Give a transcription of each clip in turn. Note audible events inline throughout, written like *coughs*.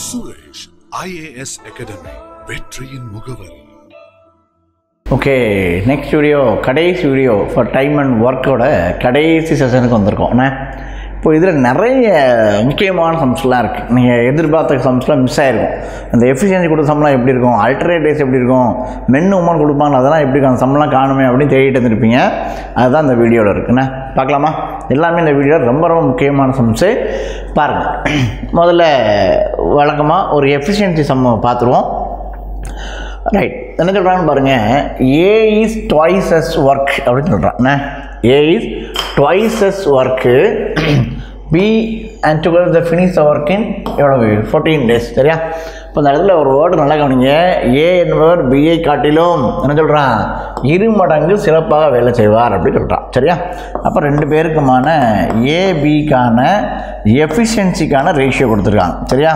Suresh IAS academy வெற்றியின் முகவரி okay next video கடைசி வீடியோ ஃபார் டைம் அண்ட் ஒர்க்கோட கடைசி செஷனுக்கு வந்திருக்கோம் என்ன இப்போ இதில் நிறைய முக்கியமான சம்ஸ்லாம் இருக்குது நீங்கள் எதிர்பார்த்த சம்ஸ்லாம் மிஸ் ஆகிருக்கும் அந்த எஃபிஷியன்சி கொடுத்த சம்லாம் எப்படி இருக்கும்? அல்டர்னேட்டிவ்ஸ் எப்படி இருக்கும்? மென் உமன் கொடுப்பாங்க. அதெல்லாம் எப்படி இருக்கும்? அந்த சம்லாம் காணுமே அப்படின்னு தேடிட்டு வந்துருப்பீங்க அதுதான் இந்த வீடியோவில் இருக்குண்ணே பார்க்கலாமா? எல்லாமே இந்த வீடியோவில் ரொம்ப ரொம்ப முக்கியமான சம்ஸு பாருங்கள் முதல்ல வழக்கமாக ஒரு எஃபிஷியன்சி சம் பார்த்துருவோம். ரைட் என்ன சொல்கிறான்னு பாருங்க. A is twice as work அப்படின்னு சொல்கிறான் என்ன? A is twice as work B and together the finish the work in எவ்வளோ ஃபோர்டீன் டேஸ் சரியா? இப்போ அந்த இடத்துல ஒரு வேர்டு நல்லா கவனிங்க. ஏ என்பவர் பிஐ காட்டிலும் என்ன சொல்கிறான் இரு மடங்கு சிறப்பாக வேலை செய்வார் அப்படின்னு சொல்கிறான் சரியா? அப்போ ரெண்டு பேருக்குமான ஏபிக்கான எஃபிஷியன்சிக்கான ரேஷியோ கொடுத்துருக்காங்க. சரியா?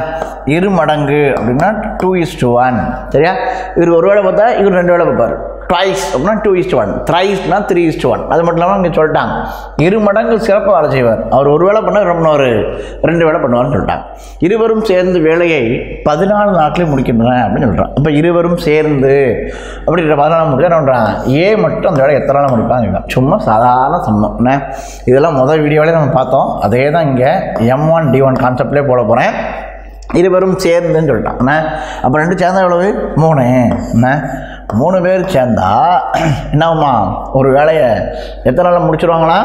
இரு மடங்கு அப்படின்னா டூ இஸ் டூ ஒன் சரியா? இவர் ஒரு வேளை பார்த்தா இவர் ரெண்டு வேளை பார்ப்பார். ட்வைஸ் அப்படின்னா டூ இஸ்ட் ஒன் த்ரைஸ்னா த்ரீ இஸ்ட் ஒன் அது மட்டும் இல்லாமல் இங்கே சொல்லிட்டாங்க. இரு மடங்கு சிறப்பாக வேலை செய்வார். அவர் ஒரு வேளை பண்ணால் ரொம்ப ஒரு ரெண்டு வேலை பண்ணுவார்னு சொல்லிட்டாங்க. இருவரும் சேர்ந்து வேலையை பதினாலு நாட்களே முடிக்கின்றன அப்படின்னு சொல்கிறான் இப்போ இருவரும் சேர்ந்து அப்படின்ற பதினாலு முடிச்சா என்ன ஏ மட்டும் அந்த வேலை எத்தனை நாள் முடிப்பாங்க சும்மா சாதாரண சம்மம் என்ன? இதெல்லாம் முதல் வீடியோவிலே நம்ம பார்த்தோம். அதே தான் இங்கே எம் ஒன் டி ஒன் கான்செப்ட்லேயே போட போகிறேன் இருவரும் சேர்ந்துன்னு சொல்லிட்டான் அப்போ ரெண்டு சேர்ந்தா எவ்வளவு? மூணு. என்ன? மூணு பேர் சேர்ந்தா என்னவுமா ஒரு வேலையை எத்தனை நாளில் முடிச்சிருவாங்களா?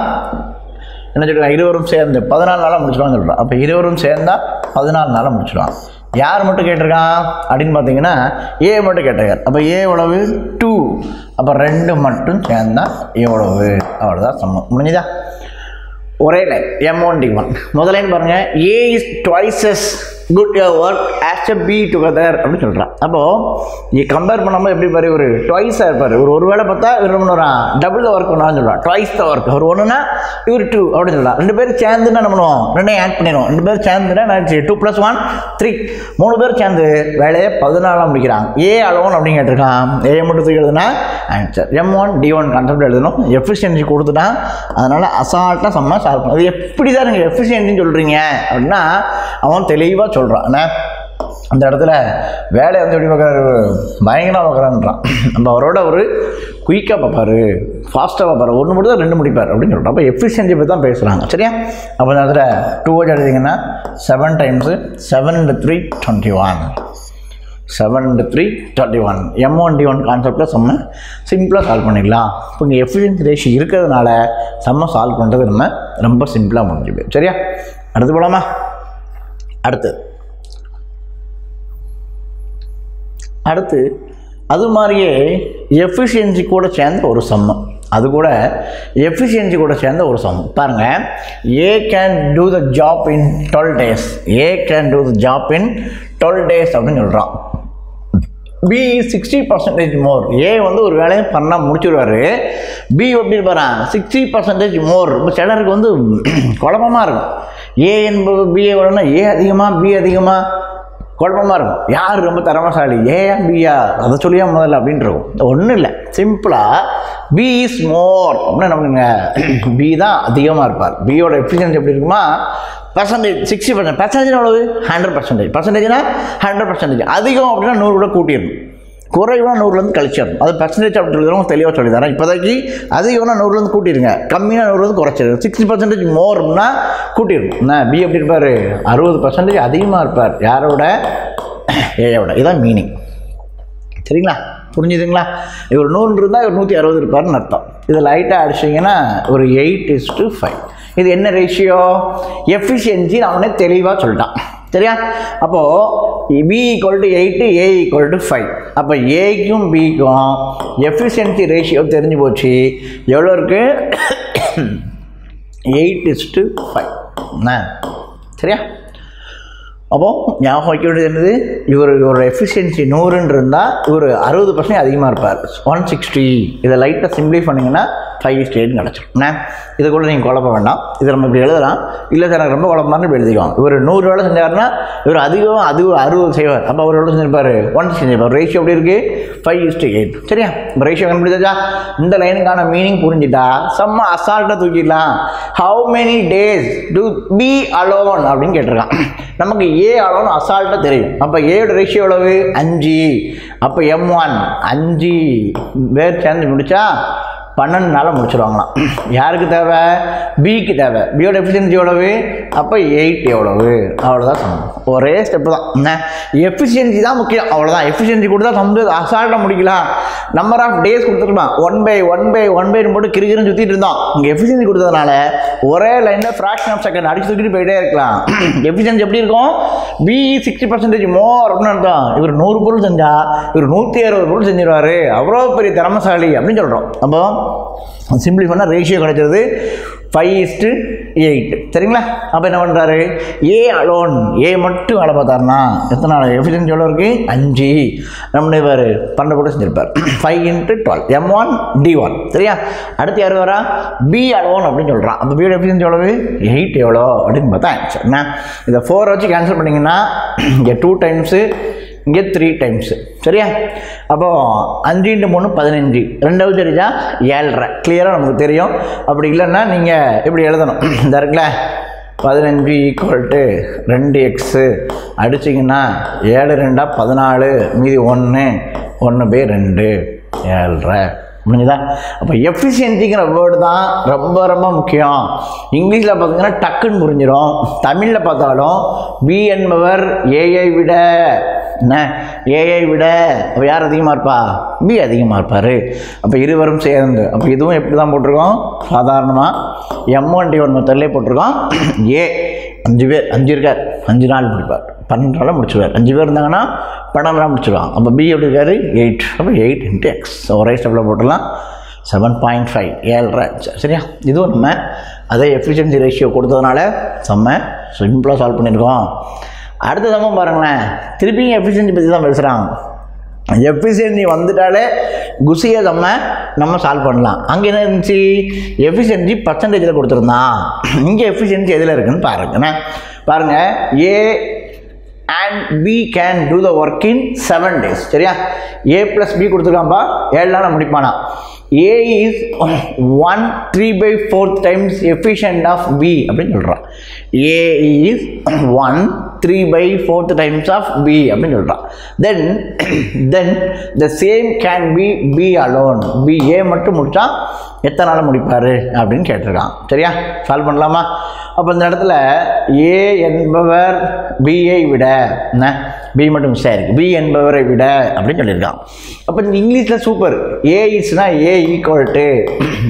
என்ன சொல்லுவாங்க இருவரும் சேர்ந்து பதினாலு நாளாக முடிச்சிருவாங்க சொல்கிறான் அப்போ இருவரும் சேர்ந்தா பதினாலு நாளாக முடிச்சிடுவாங்க யார் மட்டும் கேட்டிருக்கான் அப்படின்னு பார்த்தீங்கன்னா ஏ மட்டும் கேட்டிருக்கார். அப்போ ஏ எவ்வளவு? டூ. அப்போ ரெண்டு மட்டும் சேர்ந்தா எவ்வளவு? அவ்வளோதான் சம்மம் முடிஞ்சுதா? ஒரே line M one T one முதலேன்னு பாருங்கள் A is twice as good work as a B together அப்படின்னு சொல்கிறான் அப்போது நீ கம்பேர் பண்ணும்போது எப்படி பாரு ஒரு ட்வைஸாக இருப்பார். ஒரு ஒரு வேளை பார்த்தா இவர் பண்ணுறான் டபுள் த ஒர்க் பண்ணான்னு சொல்கிறான் ட்வைஸ் த ஒர்க் ஒரு ஒன்றுனா இவர் டூ அப்படின்னு சொல்லலாம் ரெண்டு பேர் சேர்ந்துன்னா என்ன பண்ணுவோம்? ரெண்டையும் ஆட் பண்ணிடுவோம். ரெண்டு பேர் சேர்ந்துன்னா நான் டூ ப்ளஸ் ஒன் த்ரீ மூணு பேர் சேர்ந்து வேலையை பதினாலாம் முடிக்கிறாங்க. ஏ அலோன் அப்படின்னு கேட்டிருக்கான். ஏ மட்டும் தூக்கி எழுதுனா answer M one T one concept எழுதணும். எஃபிஷியன்சி கொடுத்துட்டான் அதனால் அசால்ட்டாக செம்ம சால்வ் பண்ணும் அது எப்படி தான் நீங்கள் எஃபிஷியன்சின்னு சொல்கிறீங்க அப்படின்னா அவன் தெளிவாக சொல்கிறான் ஆனால் அந்த இடத்துல வேலையை வந்து எப்படி பார்க்குறாரு? பயங்கரமாக பார்க்குறான்றான். நம்ம அவரோட ஒரு குயிக்காக பார்ப்பார் ஃபாஸ்ட்டாக பார்ப்பார். ஒன்று மட்டும் ரெண்டு முடிப்பார் அப்படின்னு சொல்கிறோம் அப்போ எஃபிஷியன்சி பற்றி தான் பேசுகிறாங்க சரியா? அப்போ அந்த இடத்துல டூ வேர்ட் எடுத்தீங்கன்னா seven times seven three twenty one seven three twenty one M one T one கான்செப்டில் செம்ம சிம்பிளாக சால்வ் பண்ணிக்கலாம். இப்போ இங்கே எஃபிஷியன்சி ரேஷியோ இருக்கிறதுனால செம்ம சால்வ் பண்ணுறது நம்ம ரொம்ப சிம்பிளாக முடிஞ்சுது. சரியா? அடுத்து போலாமா? அடுத்து. அடுத்து அது மாதிரியே எஃபிஷியன்சி கூட சேர்ந்த ஒரு சம்மம் அது கூட எஃபிஷியன்சி கூட சேர்ந்த ஒரு சம்மம் பாருங்கள் A can do the job in twelve days A can do the job in twelve days அப்படின்னு சொல்கிறான் B sixty percentage more A வந்து ஒரு வேலையை பண்ணால் முடிச்சிடுவார் பி எப்படி இருப்பாரான் சிக்ஸ்டி பர்சன்டேஜ் மோர் இப்போ சிலருக்கு வந்து *clears throat* குழப்பமாக இருக்கும். ஏ என்பது பிஏ விடனா ஏ அதிகமாக பி அதிகமாக குழப்பமாக இருக்கும். யார் ரொம்ப திறமசாலி ஏன் பியா அதை சொல்லியா முதல்ல அப்படின்றோம் இருக்கும் ஒன்றும் இல்லை. சிம்பிளாக பி இஸ் மோர் அப்படின்னு என்ன பி தான் அதிகமாக இருப்பார். பியோட எஃபிஷியன்ஸ் எப்படி இருக்குமா? பர்சன்டேஜ் சிக்ஸ்டி பர்சன்ட் பர்சன்டேஜ் எவ்வளவு? ஹண்ட்ரட் பர்சன்டேஜ் பர்சன்டேஜ்னா ஹண்ட்ரட் பர்சன்டேஜ் அதிகம் அப்படின்னா நூறு கூட கூட்டிடணும். குறைவாக நூறுலேருந்து கழிச்சிடணும். அது பர்சன்டேஜ் அப்படி தெளிவாக சொல்லி தரேன் இப்போதைக்கு அதிகம்னா நூறுலேருந்து கூட்டிடுங்க. கம்மியாக நூறுலேருந்து குறைச்சிருங்க சிக்ஸ்டி பர்சன்டேஜ் மோர்னா கூட்டிடணும் என்ன பி எப்படி இருப்பார்? அறுபது பர்சன்டேஜ் அதிகமாக இருப்பார். யாரோட? ஏயோட இதுதான் மீனிங் சரிங்களா? புரிஞ்சுதுங்களா? இவர் நூறு இருந்தால் இவர் நூற்றி அறுபது இருப்பார்னு அர்த்தம். இது லைட்டாக அடிச்சிங்கன்னா ஒரு எயிட் இஸ் டு ஃபைவ் இது என்ன ரேஷியோ எஃபிஷியன்சி நான் உடனே தெளிவாக சொல்லிட்டான். சரியா? அப்போது B equal to eight A equal to five அப்போ ஏக்கும் பிக்கும் எஃபிஷியன்சி ரேஷியோ தெரிஞ்சு போச்சு. எவ்வளோ இருக்குது எயிட் இஸ் டு ஃபைவ் என்ன? சரியா? அப்போது ஞாபகம் வைக்க வேண்டியது என்னது? இவர் இவரோட எஃபிஷியன்சி நூறுன்னு இருந்தால் இவர் அறுபது பர்சன்ட் அதிகமாக இருப்பார். ஒன் சிக்ஸ்டி இதை லைட்டாக சிம்பிளை பண்ணிங்கன்னா ஃபைவ் ஸ்டேட் கிடச்சிடும் என்ன? இதுக்குள்ளே நீங்கள் குழப்ப வேண்டாம். இதை நம்ம இப்படி எழுதலாம். இல்லை சார் எனக்கு ரொம்ப குழப்பமாக இப்படி எழுதிக்குவோம் இவர் நூறு வேலை செஞ்சாருன்னா இவர் அதிகம் அது அறுபது செய்வார். அப்போ அவர் எவ்வளோ செஞ்சிருப்பார்? ஒன் செஞ்சிருப்பார். ரேஷியோ எப்படி இருக்குது ஃபைவ் இஸ்டு எயிட் சரியா? இப்போ ரேஷியோ கண்டுபிடிச்சா இந்த லைனுக்கான மீனிங் புரிஞ்சுட்டா செம்ம அசால்ட்டாக தூக்கிடலாம். How many days to B alone அப்படின்னு கேட்டிருக்கான். *clears throat* நமக்கு ஏ அலோன் அசால்ட்டாக தெரியும். அப்போ ஏயோட ரேஷியோ எவ்வளவு? அஞ்சு. அப்போ எம் ஒன் அஞ்சு. வேர் சேர்ந்து முடிச்சா? பன்னெண்டு நாளில் முடிச்சிருவாங்களாம். யாருக்கு தேவை? பிக்கு தேவை. பியோட எஃபிஷியன்சி எவ்வளவு? அப்போ எயிட் எவ்வளவு? அவ்வளோதான் சம்பளம் ஒரே ஸ்டெப்பு தான். என்ன? எஃபிஷியன்சி தான் முக்கியம். அவ்வளோதான் எஃபிஷியன்சி கொடுத்தா சம்பு அசால்ட்டாக முடிக்கலாம். நம்பர் ஆஃப் டேஸ் கொடுத்துருக்கலாம். One by one by one by போட்டு கிரிக்கின்னு சுற்றிட்டு இருந்தோம். இங்கே எஃபிஷியன்சி கொடுத்ததுனால ஒரே லைனில் ஃப்ராக்ஷன் ஆஃப் செகண்ட் அடிச்சு தூக்கிட்டு போயிட்டே இருக்கலாம். எஃபிஷியன்சி எப்படி இருக்கும்? பி சிக்ஸ்டி பர்சன்டேஜ் மோர் அப்படின்னு அர்த்தம். இவர் நூறு பொருள் செஞ்சால் இவர் நூற்றி அறுபது பொருள் செஞ்சிருவாரு. அவ்வளோ பெரிய திறமசாலி அப்படின்னு சொல்கிறோம் அப்போ சிம்பிளி பண்ணால் ரேஷியோ கிடைச்சது ஃபைவ் இஸ்ட்டு எயிட் சரிங்களா? அப்போ என்ன பண்ணுறாரு ஏ அலோன் ஏ மட்டும் வேலை பார்த்தாருன்னா எத்தனை நாள்? எஃபிஷியன்சி எவ்வளோ இருக்குது அஞ்சு. நம்முடைய இவர் பன்னெண்டு கூட செஞ்சிருப்பார். Five into twelve M one T one சரியா? அடுத்து யார் வரா? பி அலோன் அப்படின்னு சொல்கிறான் அந்த பியோட எஃபிஷியன்சி எவ்வளவு? எயிட் எவ்வளோ அப்படின்னு பார்த்தா ஆன்சர் என்ன? இதை ஃபோரை வச்சு கேன்சல் பண்ணிங்கன்னா இங்கே டூ டைம்ஸு இங்கே த்ரீ டைம்ஸு சரியா? அப்போது அஞ்சு இன்ட்டு மூணு பதினஞ்சு. ரெண்டாவது தெரிஞ்சா ஏழரை. கிளியராக நமக்கு தெரியும். அப்படி இல்லைன்னா நீங்கள் இப்படி எழுதணும்? *coughs* இந்த இருக்குல்ல? பதினஞ்சு ஈக்குவல் டு ரெண்டு எக்ஸு அடிச்சிங்கன்னா ஏழு ரெண்டாக பதினாலு மீதி ஒன்று ஒன்று பை ரெண்டு. ஏழரை. முடிஞ்சுதா அப்போ எஃபிஷியன்சிங்கிற வேர்டு தான் ரொம்ப ரொம்ப முக்கியம். இங்கிலீஷில் பார்த்தீங்கன்னா டக்குன்னு புரிஞ்சிடும் தமிழில் பார்த்தாலும் பி என்பவர் ஏஐ விட என்ன? ஏஐ விட அப்போ யார் அதிகமாக இருப்பா? பி அதிகமாக இருப்பார். அப்போ இருவரும் சேர்ந்து அப்போ இதுவும் எப்படி தான் போட்டிருக்கோம்? சாதாரணமாக எம் ஒன் டி ஒன் மெத்தட்லேயே போட்டிருக்கோம். ஏ அஞ்சு பேர் அஞ்சு இருக்கார். அஞ்சு நாள் முடிப்பார். பன்னெண்டு நாளில் முடிச்சுடுவார் அஞ்சு பேர் இருந்தாங்கன்னா பன்னெண்டு நாள் அப்போ பி எப்படி இருக்காரு? எயிட் அப்போ எயிட் இன்ட்டு எக்ஸ் ஒரே ஸ்டெப்பில் போட்டுடலாம். செவன் பாயிண்ட் ஃபைவ் ஏழரை. சரியா? இதுவும் நம்ம அதே எஃபிஷியன்சி ரேஷியோ கொடுத்ததுனால செம்ம சிம்பிளாக சால்வ் பண்ணியிருக்கோம். அடுத்த சமம் பாருங்களேன். திருப்பியும் எஃபிஷியன்சி பற்றி தான் பேசுகிறாங்க எஃபிஷியன்சி வந்துட்டாலே குசியை நம்ம நம்ம சால்வ் பண்ணலாம். அங்கே என்ன இருந்துச்சு? எஃபிஷியன்சி பர்சன்டேஜில் கொடுத்துருந்தான். இங்கே எஃபிஷியன்சி எதில் இருக்குன்னு பாருங்கண்ணே பாருங்கள் A and B can do the work in seven days சரியா? ஏ ப்ளஸ் பி கொடுத்துருக்காம்பா ஏழு நாள் முடிப்பானா? A is one three by fourth times efficient of B அப்படின்னு சொல்கிறான் A is one three by fourth times of B அப்படின்னு சொல்கிறான் then then the same can be B alone B A மட்டும் முடித்தா எத்தனை நாள் முடிப்பார் அப்படின்னு கேட்டிருக்கான். சரியா? சால்வ் பண்ணலாமா? அப்போ இந்த இடத்துல ஏ என்பவர் பிஐ விட என்ன? பி மட்டும் மிஸ் ஆயிருக்கு பி என்பவரை விட அப்படின்னு சொல்லியிருக்கான். அப்போ இந்த இங்கிலீஷில் சூப்பர் ஏ இஸ்னா ஏ ஈக்குவல் டு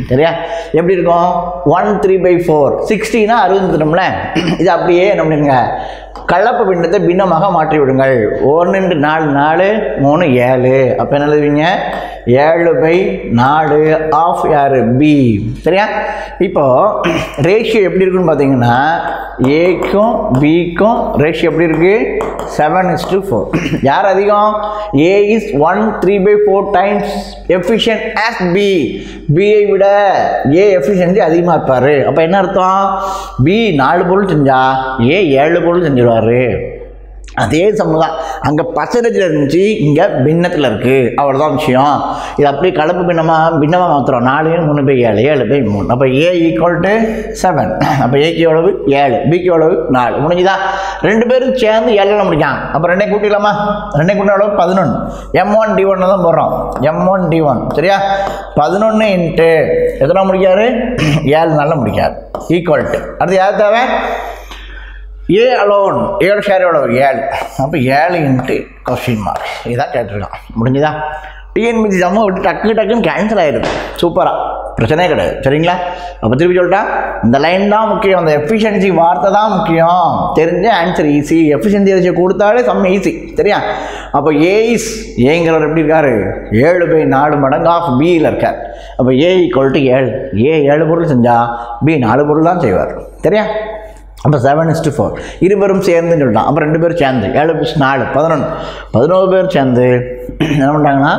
சரியா? எப்படி இருக்கும்? ஒன் த்ரீ பை ஃபோர் சிக்ஸ்டினா அறுபது தரம்ல *clears throat* இது அப்படியே என்ன பண்ணுங்க கலப்பு பிண்டத்தை பின்னமாக மாற்றி விடுங்கள் ஒன்று நாலு நாலு மூணு ஏழு. அப்போ என்ன எழுதுவீங்க? ஏழு பை நாலு ஆஃப் யார்? பி சரியா? இப்போது ரேஷியோ எப்படி இருக்குன்னு பார்த்தீங்கன்னா ஏக்கும் பிக்கும் ரேஷியோ எப்படி இருக்குது செவன் இஸ் டு ஃபோர் யார் அதிகம்? A is one three by four times efficient as B பிஐ விட ஏ எஃபிஷியன்சி அதிகமாக இருப்பார். அப்போ என்ன அர்த்தம்? பி நாலு பொருள் செஞ்சால் ஏ ஏழு பொருள் செஞ்சிருவார் அதே சமூகம் அங்கே பர்சன்டேஜில் இருந்துச்சு இங்கே பின்னத்தில் இருக்குது அவ்வளோதான் விஷயம். இது அப்படியே கலப்பு பின்னமாக பின்னமாக மாற்றுறோம் நாலு மூணு பை ஏழு ஏழு பை மூணு. அப்போ ஏ ஈக்குவல் டு செவன் அப்போ ஏக்கு எவ்வளவு? ஏழு. பிக்கு எவ்வளவு? நாலு. முடிஞ்சுதா? ரெண்டு பேரும் சேர்ந்து ஏழில் முடிக்காங்க அப்போ ரெண்டே கூட்டிடலாமா? ரெண்டே கூட்டின அளவு பதினொன்று எம் ஒன் டி ஒன்று தான் போடுறோம் எம் ஒன் டி ஒன் சரியா? பதினொன்று இன்ட்டு எத்தனை முடிக்காரு ஏழு நாளில் முடிக்காரு ஈக்குவல் டு அடுத்து யார் தேவை? ஏ அலோன் ஏழு ஷேர் எவ்வளவு? ஏழு. அப்போ ஏழு இன்ட்டு கொஸ்டின் மார்க் இதான் கேட்டிருக்கான். முடிஞ்சுதா? டிஎன்பிசி சம்ம விட்டு டக்கு டக்குன்னு கேன்சல் ஆயிடுது. சூப்பராக பிரச்சனையே கிடையாது. சரிங்களா? அப்போ திருப்பி சொல்லிட்டா இந்த லைன் தான் முக்கியம். அந்த எஃபிஷியன்சி வார்த்தை தான் முக்கியம். தெரிஞ்ச ஆன்சர் ஈஸி எஃபிஷியன்சி வச்சு கொடுத்தாலே செம்ம ஈஸி சரியா? அப்போ ஏஇஸ் ஏங்கிறவர் எப்படி இருக்காரு? ஏழு பை நாலு மடங்கு ஆஃப் பியில் இருக்கார். அப்போ ஏ ஈக்குவல் டு ஏழு. ஏ ஏழு பொருள் செஞ்சால் பி நாலு பொருள் தான் செய்வார். சரியா? அப்போ செவன் இஸ்டு ஃபோர் இருவரும் சேர்ந்துன்னு சொல்லிட்டான். அப்போ ரெண்டு பேரும் சேர்ந்து. ஏழு பிளஸ் நாலு பதினொன்று பதினோரு பேர் சேர்ந்து *clears throat* என்ன பண்ணுறாங்கன்னா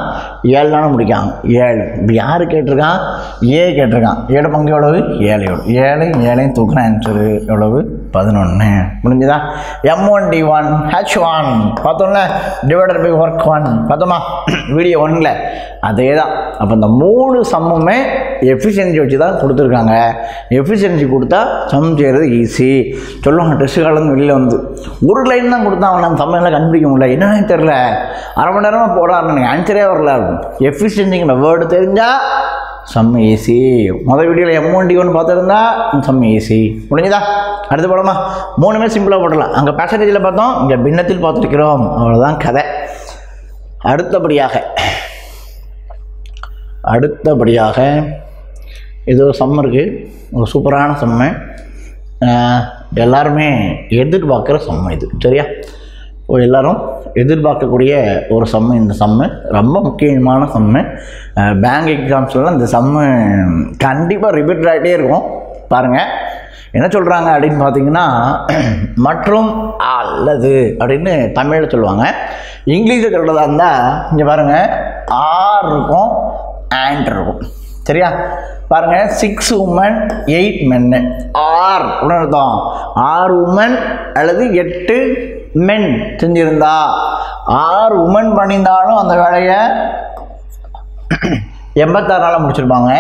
ஏழு நாளும் முடிக்காங்க ஏழு. இப்போ யார் கேட்டிருக்கான்? ஏ கேட்டிருக்கான். ஏழு பங்கு எவ்வளவு? ஏழு. எவ்வளோ ஏழையும் ஏழையும் தூக்குற ஆன்சரு எவ்வளவு? பதினொன்று முடிஞ்சுதா? M one T one H one பார்த்தோன்னே டிவைடர் பை ஒர்க் ஒன் பார்த்தோமா? வீடியோ ஒன்னில் அதே தான் அப்போ இந்த மூணு சம்முமே எஃபிஷியன்சி வச்சு தான் கொடுத்துருக்காங்க. எஃபிஷியன்சி கொடுத்தா சம் செய்கிறது ஈஸி சொல்லுவாங்க டெஸ்ட் காலம் வெளியில் வந்து. ஒரு லைன் தான் கொடுத்தா அவன் நம்ம தமிழில் கண்டுபிடிக்க முடியல. என்னன்னு தெரில அரை மணி நேரமாக போடாருன்னு ஆன்சரே வரல. எஃபிஷியன்சிங்கிற வேர்டு தெரிஞ்சால் சம் ஏசி. மொதல் வீடியோவில் எம்ஒன் டி ஒன் பார்த்துருந்தா சம் ஏசி. முடிஞ்சுதா? அடுத்து போடமா மூணுமே சிம்பிளாக போடலாம் அங்கே பேசேஜில் பார்த்தோம் இங்கே பின்னத்தில் பார்த்துருக்கிறோம். அவ்வளோதான் கதை. அடுத்தபடியாக அடுத்தபடியாக இது ஒரு சம் இருக்குது ஒரு சூப்பரான செம்மு எல்லாருமே எதிர்பார்க்குற சம்மை இது. சரியா? ஓ எல்லாரும் எதிர்பார்க்கக்கூடிய ஒரு சம்மு இந்த சம்மு ரொம்ப முக்கியமான சம்மு. பேங்க் எக்ஸாம்ஸ்லாம் இந்த சம்மு கண்டிப்பாக ரிப்பீட் ஆகிட்டே இருக்கும். பாருங்கள் என்ன சொல்கிறாங்க அப்படின்னு பார்த்தீங்கன்னா *clears throat* மற்றும் அல்லது அப்படின்னு தமிழில் சொல்லுவாங்க. இங்கிலீஷில் சொல்கிறதா இருந்தால் இங்கே பாருங்கள் ஆர் இருக்கும் ஆண்ட் இருக்கும். சரியா? பாருங்க six women eight men are அப்படின்னு அர்த்தம். ஆறு உமன் அல்லது எட்டு மென் செஞ்சிருந்தா ஆறு உமன் பண்ணியிருந்தாலும் அந்த வேலையை எண்பத்தாறு நாளில் முடிச்சிருப்பாங்க.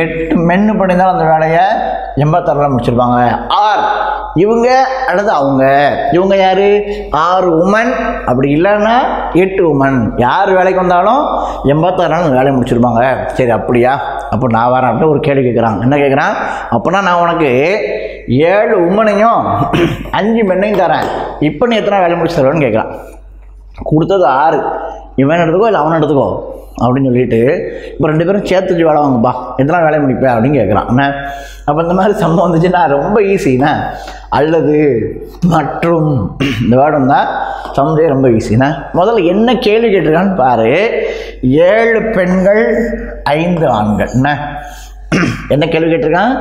எட்டு மென்னு பண்ணியிருந்தாலும் அந்த வேலையை எண்பத்தாறு நாளில் முடிச்சிருப்பாங்க. ஆர் இவங்க அல்லது அவங்க. இவங்க யார்? ஆறு உமன் அப்படி இல்லைன்னா எட்டு உமன் யார் வேலைக்கு வந்தாலும் எண்பத்தாறு நாள் வேலையை முடிச்சிருப்பாங்க. சரி அப்படியா? அப்போ நான் வரேன் அப்படின்னு ஒரு கேள்வி கேட்குறான். என்ன கேட்குறான்? அப்போனா நான் உனக்கு ஏழு உமனையும் அஞ்சு மென்னையும் தரேன். இப்போ நீ எத்தனை வேலை முடிச்சு தருவேன்னு கேட்குறான். கொடுத்தது ஆறு. இவன் எடுத்துக்கோ இல்லை அவன் எடுத்துக்கோ? அப்படின்னு சொல்லிட்டு இப்போ ரெண்டு பேரும் சேர்த்து வச்சு வேலை வாங்கப்பா எத்தனை வேலையை முடிப்பேன் அப்படின்னு கேட்குறான் என்ன? அப்போ இந்த மாதிரி சம்பவம் வந்துச்சுன்னா ரொம்ப ஈஸிண்ணே அல்லது மற்றும் இந்த வேர்டு தான் சம்மந்தே ரொம்ப ஈஸிண்ணே முதல்ல என்ன கேள்வி கேட்டிருக்கான்னு பாரு. ஏழு பெண்கள் ஐந்து ஆண்கள். என்ன? என்ன கேள்வி கேட்டிருக்கான்?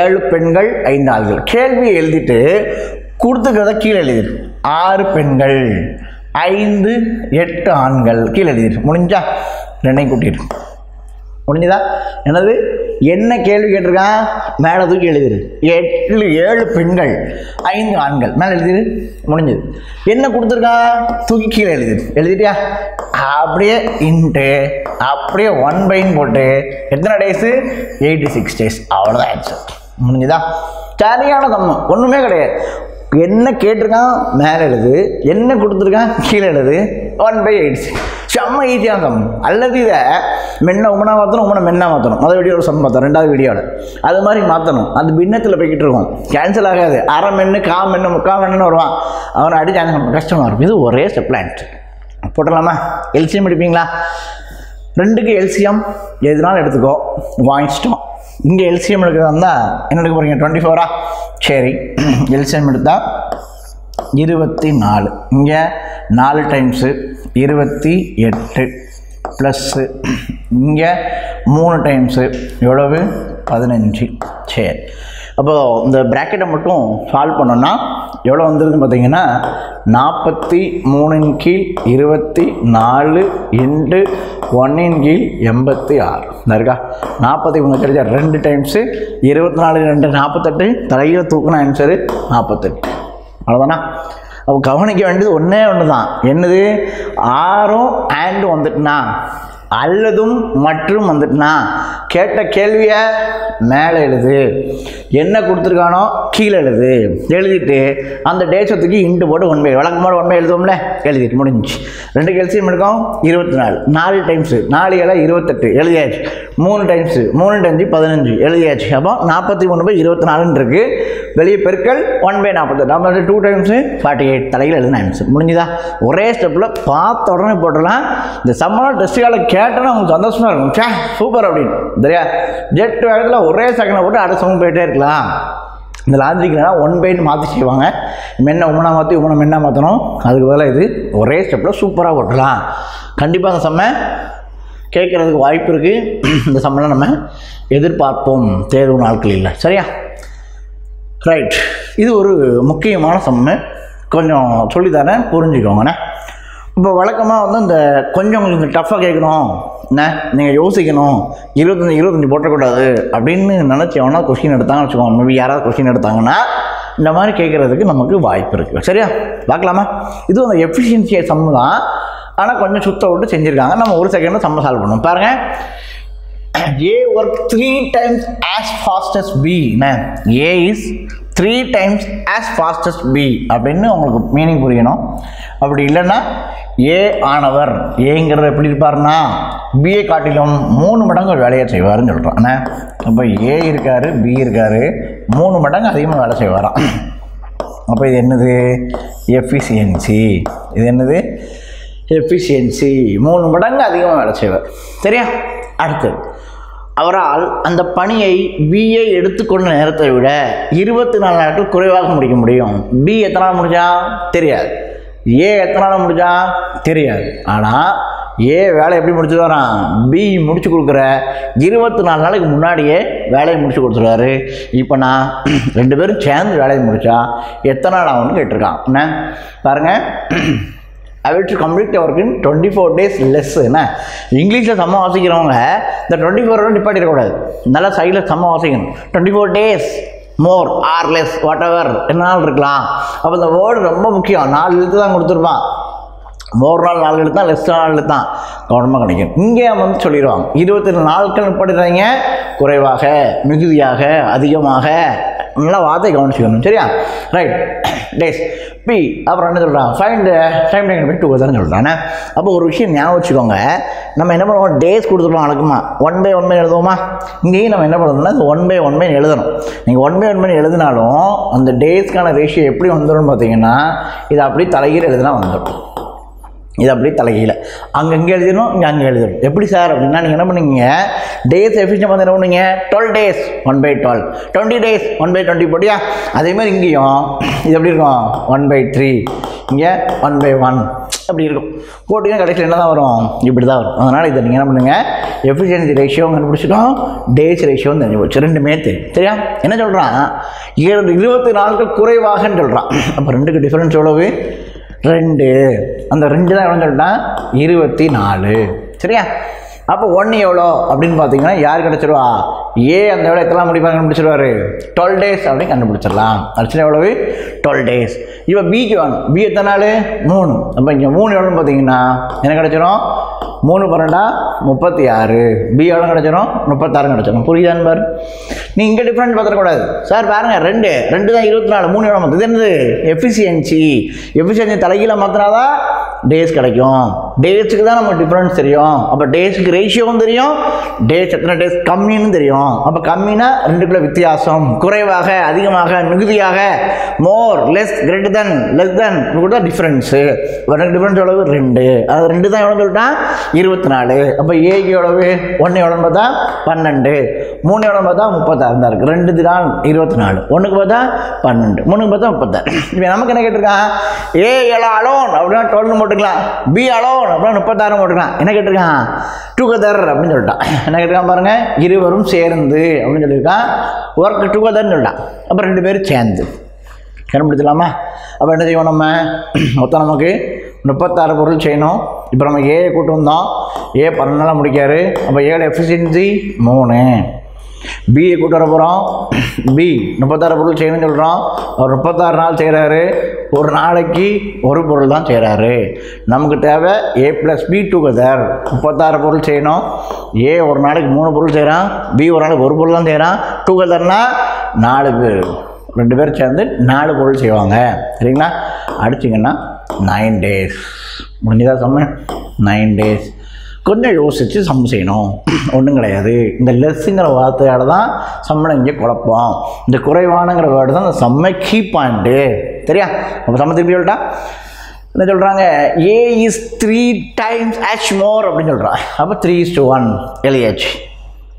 ஏழு பெண்கள் ஐந்து ஆண்கள். கேள்வியை எழுதிட்டு கொடுத்துக்கிறத கீழே எழுதிடு ஆறு பெண்கள் ஐந்து எட்டு ஆண்கள். கீழே எழுதிடு முடிஞ்சா? ரெண்டையும் கூட்டிடு. முடிஞ்சதா என்னது? என்ன கேள்வி கேட்டிருக்கான்? மேலே தூக்கி எழுதிரு. எட்டு ஏழு பெண்கள் ஐந்து ஆண்கள். மேலே எழுதிரு. முடிஞ்சது. என்ன கொடுத்துருக்கான்? தூக்கி கீழே எழுதிரு. எழுதிட்டியா? அப்படியே இன்ட்டு அப்படியே ஒன் பைன் போட்டு எத்தனை டேஸு எயிட்டி சிக்ஸ் டேஸ் அவ்வளோதான் ஆன்சர் முடிஞ்சுதா? சரியான தம்மம் ஒன்றுமே கிடையாது. என்ன கேட்டிருக்கான்? மேலே எழுது. என்ன கொடுத்துருக்கான்? கீழே எழுது. ஒன் பை எயிட் செம்ம ஈஸியாக சம் அல்லது இதை மென்ன உமனா மாற்றணும் உமனை மென்னா மாற்றணும் முதல் வீடியோவில் சம் பார்த்தோம் ரெண்டாவது வீடியோவில் அது மாதிரி மாற்றணும் அது பின்னத்தில் போய்கிட்டு இருக்கும். கேன்சல் ஆகாது. அரை மென்னு கா மென்னு முக்கா மென்னு வருவான். அவனை அடி கேன்சல் கஷ்டமாக இருக்கும். இது ஒரே ஸ்டெப் ஆன்சர் போட்டலாமா எல்சிஎம் எடுப்பீங்களா? ரெண்டுக்கு எல்சிஎம் எதுனாலும் எடுத்துக்கோ. வாங்கிச்சிட்டோம். இங்கே எல்சிஎம் எடுக்கிறதா இருந்தால் என்ன எடுக்க போகிறீங்க டுவெண்ட்டி ஃபோரா சரி. *clears throat* எல்சிஎம் எடுத்தால் இருபத்தி நாலு. இங்கே நாலு டைம்ஸு இருபத்தி எட்டு. ப்ளஸ்ஸு இங்கே மூணு டைம்ஸு எவ்வளவு? பதினஞ்சு. சரி. அப்போது இந்த ப்ராக்கெட்டை மட்டும் சால்வ் பண்ணோன்னா எவ்வளோ வந்துருதுன்னு பார்த்தீங்கன்னா நாற்பத்தி மூணின் கீழ் இருபத்தி நாலு இன்டு ஒன்னின் கீழ் எண்பத்தி ஆறு. இந்த இருக்கா? நாற்பத்தி மூணு கிடைச்சா ரெண்டு டைம்ஸு இருபத்தி நாலு ரெண்டு நாற்பத்தெட்டு. தலையில் தூக்கின ஆன்சரு நாற்பத்தெட்டு. அவ்வளோதானா அப்போ கவனிக்க வேண்டியது ஒன்றே ஒன்று தான் என்னது? ஆறும் ஆண்டு வந்துட்டுனா அல்லதும் மற்றும் வந்துட்டுனா கேட்ட கேள்வியை மேலே எழுது. என்ன கொடுத்துருக்கானோ கீழே எழுது. எழுதிட்டு அந்த டேச்சத்துக்கு இண்டு போட்டு ஒன் பை உண்மை ஒன் எழுதுவோம்ல? எழுதிட்டு முடிஞ்சுச்சு. ரெண்டு கேள்சியும் எடுக்கும் இருபத்தி நாலு நாலு டைம்ஸு நாலு ஏழை இருபத்தெட்டு. எழுதியாச்சு. மூணு டைம்ஸு மூணு டைம்ஸு பதினஞ்சு. எழுதியாச்சு. அப்போ நாற்பத்தி மூணு பை இருபத்தி நாலுன்னு இருக்குது வெளியே பெருக்கள் ஒன் பை நாற்பத்தெட்டு. நம்ம டூ டைம்ஸு ஃபார்ட்டி எயிட் தலையில் எழுதுன ஆன்சர் முடிஞ்சுதா? ஒரே ஸ்டெப்பில் பார்த்த உடனே போட்டுடலாம். இந்த சம்மளம் டெஸ்ட் கே கேட்டோன்னா உங்களுக்கு சந்தோஷமாக இருக்கும். சே சூப்பர் அப்படின்னு. சரியா? ஜெட் வேகத்தில் ஒரே செகண்டை போட்டு அடுத்த சமம் போயிட்டே இருக்கலாம். இந்த லாஜிக்லாம் ஒன் பைன்னு மாற்றி செய்வாங்க. மென்ன உமனாக மாற்றி உமனை மென்னா மாற்றணும் அதுக்கு பதிலாக இது ஒரே ஸ்டெப்பில் சூப்பராக போட்டுடலாம் கண்டிப்பாக அந்த செம்ம கேட்குறதுக்கு வாய்ப்பு இருக்குது *clears throat* இந்த சம்பளம் நம்ம எதிர்பார்ப்போம். தேர்வு நாட்களில் சரியா? ரைட் இது ஒரு முக்கியமான சம்மு. கொஞ்சம் சொல்லித்தரேன் புரிஞ்சுக்கோங்கண்ணே. இப்போ வழக்கமாக வந்து இந்த கொஞ்சம் உங்களுக்கு டஃப்பாக கேட்கணும். என்ன? நீங்கள் யோசிக்கணும். இருபத்தஞ்சி இருபத்தஞ்சி போட்டக்கூடாது அப்படின்னு நினச்சவனா கொஸ்டின் எடுத்தாங்கன்னு வச்சுக்கோங்க. மேபி யாராவது கொஸ்டின் எடுத்தாங்கன்னா இந்த மாதிரி கேட்குறதுக்கு நமக்கு வாய்ப்பு இருக்குது சரியா? பார்க்கலாமா? இது அந்த எஃபிஷியன்சியை சம்மு தான். ஆனால் கொஞ்சம் சுத்த விட்டு செஞ்சுருக்காங்க. நம்ம ஒரு செகண்டில் சம்ம சால்வ் பண்ணுவோம். பாருங்கள் A work three times as fast as B. என்ன? A is three times as fastest B அப்படின்னு உங்களுக்கு மீனிங் புரியணும். அப்படி இல்லைன்னா ஏ ஆனவர் ஏங்கிறது எப்படி இருப்பார்னா பிஏ காட்டிலும் மூணு மடங்கு வேலையை செய்வாருன்னு சொல்கிறோம் ஆனால் அப்போ ஏ இருக்காரு பி இருக்காரு மூணு மடங்கு அதிகமாக வேலை செய்வாராம். அப்போ இது என்னது? எஃபிஷியன்சி இது என்னது? எஃபிஷியன்சி மூணு மடங்கு அதிகமாக வேலை செய்வார். சரியா? அடுத்தது. அவரால் அந்த பணியை பிஏ எடுத்துக்கொண்ட நேரத்தை விட இருபத்தி நாலு நாட்கள் குறைவாக முடிக்க முடியும். பி எத்தனை நாள் முடிஞ்சா? தெரியாது. ஏ எத்தனை நாள் முடிஞ்சா? தெரியாது. ஆனால் ஏ வேலை எப்படி முடிச்சு வரான்? பி முடிச்சு கொடுக்குற இருபத்தி நாலு நாளைக்கு முன்னாடியே வேலையை முடிச்சு கொடுத்துருவாரு இப்போ நான் ரெண்டு பேரும் சேர்ந்து வேலையை முடித்தா எத்தனை நாள் ஆகும்னு கேட்டிருக்கான். என்ன? பாருங்கள் I will to complete work in twenty four days less என்ன இங்கிலீஷில் சம்ம வாசிக்கிறவங்க இந்த டுவெண்ட்டி ஃபோர் ஹவர் நிப்பாட்டிடக்கூடாது நல்லா சைடில் சம்ம வாசிக்கணும். Twenty four days more or less what ever என்ன நாள் இருக்கலாம். அப்போ இந்த வேர்டு ரொம்ப முக்கியம். நாலு எழுத்து தான் கொடுத்துருப்பான். மோர் நாள் நாலு எழுத்து தான் லெஸ் நாள் எழுத்து தான். கவனமாக கிடைக்கும் இங்கே வந்து சொல்லிடுவாங்க இருபத்தி நாட்கள் நிப்பாட்டிடுறாங்க குறைவாக மிகுதியாக அதிகமாக. நல்லா வார்த்தை கவனிச்சுக்கணும். சரியா? ரைட் டேஸ் பி அப்புறம் என்ன சொல்கிறான் ஃபைண்ட் டைம் டைம் போய் டூ தானே சொல்கிறானே அப்போ ஒரு விஷயம் ஞாபகம் வச்சுக்கோங்க. நம்ம என்ன பண்ணுவோம்? டேஸ் கொடுத்துருவோம் வழக்கமா ஒன் பை ஒன் பை எழுதுவோமா? இங்கேயும் நம்ம என்ன பண்ணணும்னா இந்த ஒன் பை ஒன் பை எழுதணும். நீங்கள் ஒன் பை ஒன் பை எழுதினாலும் அந்த டேஸ்க்கான ரேஷியோ எப்படி வந்துடும் பார்த்தீங்கன்னா இது அப்படி தலைகீழ் எழுதினா வந்துடும் இது அப்படியே தலைகீழ. அங்கே இங்கே எழுதணும் இங்கே அங்கே எழுதணும் எப்படி சார் அப்படின்னா நீங்கள் என்ன பண்ணீங்க டேஸ் எஃபிஷியன் வந்து என்ன பண்ணீங்க twelve days one by twelve twenty days one by twenty போட்டியா? அதே மாதிரி இங்கேயும் இது எப்படி இருக்கும்? ஒன் பை த்ரீ இங்கே ஒன் பை ஒன் அப்படி இருக்கும். போட்டிங்கன்னா கடைசியில் என்ன தான் வரும்? இப்படி தான் வரும். அதனால் இதை நீங்கள் என்ன பண்ணுங்கள் எஃபிஷியன்சி ரேஷியோ கண்டுபிடிச்சிட்டோம். டேஸ் ரேஷியோ தெரிஞ்சு போச்சு. ரெண்டுமே தெரியும். சரியா? என்ன சொல்கிறான் இருபது இருபத்தி நாட்கள் குறைவாகன்னு சொல்கிறான் அப்போ ரெண்டுக்கு டிஃப்ரென்ஸ் எவ்வளவு? ரெண்டு. அந்த ரெண்டு தான் எவ்வளோன்னு சொல்லிட்டான் இருபத்தி நாலு. சரியா? அப்போ ஒன்று எவ்வளோ அப்படின்னு பார்த்தீங்கன்னா யார் கிடச்சிருவா ஏ அந்த எவ்வளோ எத்தனை முடிப்பாங்க கண்டுபிடிச்சிருவாரு டுவெல் டேஸ் அப்படின்னு கண்டுபிடிச்சிடலாம். அடிச்சுனா எவ்வளவு? டுவெல் டேஸ் இப்போ பிக்கு வேணும். பி எத்தனை நாள்? மூணு. அப்போ இங்கே மூணு எவ்வளோன்னு பார்த்தீங்கன்னா என்ன கிடச்சிரும்? மூணு பன்னெண்டா முப்பத்தி ஆறு. பி எவ்வளோ கிடச்சிரும்? முப்பத்தாறு கிடச்சிரும். புரியுதான்னு பார். நீ இங்கே டிஃப்ரெண்ட் பார்த்துடக்கூடாது. சார் பாருங்கள் ரெண்டு. ரெண்டு தான் இருபத்தி நாலு. மூணு எவ்வளோ? இது என்னது? எஃபிஷியன்சி எஃபிஷியன்சி தலைகீழ மாத்தினாதான் டேஸ் கிடைக்கும். டேஸுக்கு தான் நமக்கு டிஃப்ரென்ஸ் தெரியும். அப்போ டேஸுக்கு ரேஷியோவும் தெரியும். டேஸ் எத்தனை டேஸ் கம்மின்னு தெரியும். அப்போ கம்மினா ரெண்டுக்குள்ள வித்தியாசம். குறைவாக அதிகமாக மிகுதியாக more less greater than less than கூட டிஃப்ரென்ஸு ரெண்டு டிஃப்ரென்ஸ் எவ்வளவு? ரெண்டு. அது ரெண்டு தான் எவ்வளோ சொல்லிட்டான் இருபத்தி நாலு அப்போ ஏக்கு எவ்வளவு? ஒன்று எவ்வளோன்னு பார்த்தா? பன்னெண்டு. மூணு எவ்வளோ பார்த்தா? முப்பத்தாறு தான் இருக்குது ரெண்டு தான் இருபத்தி நாலு ஒன்றுக்கு பார்த்தா? பன்னெண்டு. மூணுக்கு பார்த்தா? முப்பத்தாறு. இப்போ நமக்கு என்ன கேட்டிருக்கான்? ஏ எலோ அலோன் அப்படின்னா டுவெல்னு போட்டுக்கலாம். பி அலோன் அப்படின்னா முப்பத்தாறு போட்டுக்கலாம் என்ன கேட்டிருக்கான்? டுகெதர் அப்படின்னு சொல்லிட்டான். என்ன கேட்டிருக்கான் பாருங்கள் இருவரும் சேர்ந்து அப்படின்னு சொல்லியிருக்கான். ஒர்க் டுகெதர்னு சொல்லிட்டான். அப்புறம் ரெண்டு பேரும் சேர்ந்து. கண்டுபிடிச்சலாமா அப்போ என்ன செய்வோம் நம்ம? மொத்தம் நமக்கு முப்பத்தாறு பொருள் செய்யணும். இப்போ நம்ம ஏ கூட்டு வந்தோம். ஏ பன்னெண்டாம் முடிக்காரு அப்போ ஏழு எஃபிஷியன்சி மூணு. பிஏ கூட்டு வர போகிறோம் பி முப்பத்தாறு பொருள் செய்யணும்னு சொல்கிறோம் அவர் முப்பத்தாறு நாள் செய்கிறாரு ஒரு நாளைக்கு ஒரு பொருள் தான் செய்கிறாரு நமக்கு தேவை ஏ ப்ளஸ் பி டுகெதர் முப்பத்தாறு பொருள் செய்யணும். ஏ ஒரு நாளைக்கு மூணு பொருள் செய்கிறான் பி ஒரு நாளைக்கு ஒரு பொருள் தான் செய்கிறான் டுகெதர்னால் நாலு பேர். ரெண்டு பேரும் சேர்ந்து நாலு பொருள் செய்வாங்க. சரிங்களா? அடிச்சிங்கன்னா நைன் டேஸ் முடிஞ்சதா சம்ம நைன் டேஸ் கொஞ்சம் யோசித்து சம் செய்யணும் ஒன்றும் கிடையாது. இந்த லெஸ்ஸுங்கிற வார்த்தையால் தான் சம்மனை இங்கே குழப்பம். இந்த குறைவானங்கிற வேர்டு தான் இந்த செம்ம கீ பாயிண்ட்டு சரியா? அப்போ சம்ம திருப்பி சொல்லிட்டா? என்ன சொல்கிறாங்க ஏ இஸ் த்ரீ டைம்ஸ் ஆச் மோர் அப்படின்னு சொல்கிறான் அப்போ த்ரீ இஸ் டூ ஒன் எலியாச்சு